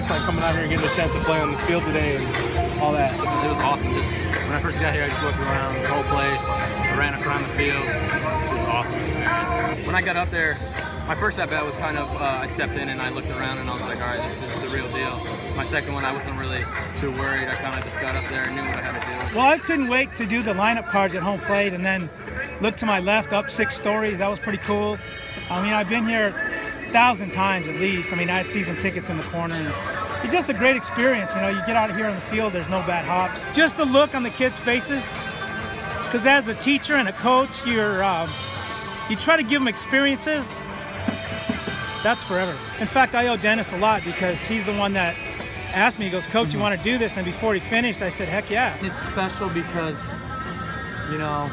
experience like coming out here and getting a chance to play on the field today and all that? It was awesome. Just when I first got here, I just looked around the whole place. I ran around the field. This was awesome experience. When I got up there, my first at bat was kind of uh, I stepped in and I looked around and I was like, all right, this is the real deal. My second one, I wasn't really too worried. I kind of just got up there and knew what I had to do. Well, I couldn't wait to do the lineup cards at home plate and then look to my left up six stories. That was pretty cool. I mean, I've been here thousand times at least. I mean, I had season tickets in the corner. And it's just a great experience. You know, you get out here on the field, there's no bad hops. Just the look on the kids' faces. Because as a teacher and a coach, you're um, you try to give them experiences. That's forever. In fact, I owe Dennis a lot because he's the one that asked me. He goes, "Coach, you want to do this?" And before he finished, I said, "Heck yeah!" It's special because, you know,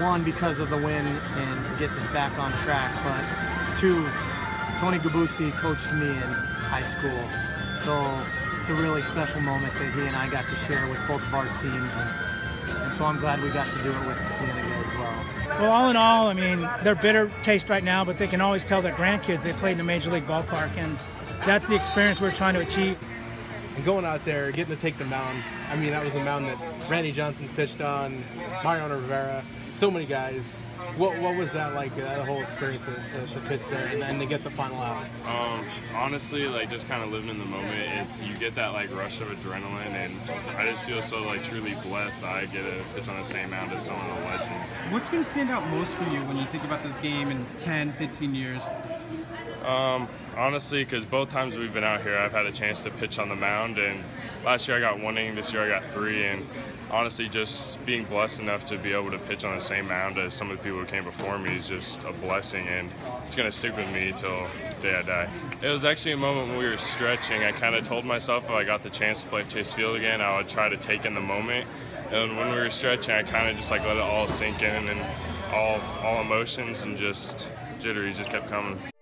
one because of the win and gets us back on track, but two, Tony Gabusi coached me in high school, so it's a really special moment that he and I got to share with both of our teams, and, and so I'm glad we got to do it with Cienega as well. Well, all in all, I mean, they're bitter taste right now, but they can always tell their grandkids they played in a major league ballpark, and that's the experience we're trying to achieve. And going out there, getting to take the mound. I mean, that was a mound that Randy Johnson's pitched on, Mariano Rivera, so many guys. What, what was that like, that whole experience to, to, pitch there and then to get the final out? Um, honestly, like just kind of living in the moment, it's you get that like rush of adrenaline, and I just feel so like truly blessed. I get to pitch on the same mound as some of the legends. What's going to stand out most for you when you think about this game in 10, 15 years? Um, honestly, because both times we've been out here, I've had a chance to pitch on the mound, and last year I got one inning, this year I got three, and honestly, just being blessed enough to be able to pitch on the same mound as some of the people who came before me is just a blessing, and it's going to stick with me till day I die. It was actually a moment when we were stretching. I kind of told myself if I got the chance to play Chase Field again, I would try to take in the moment. And when we were stretching, I kind of just like let it all sink in and all all emotions and just jittery just kept coming.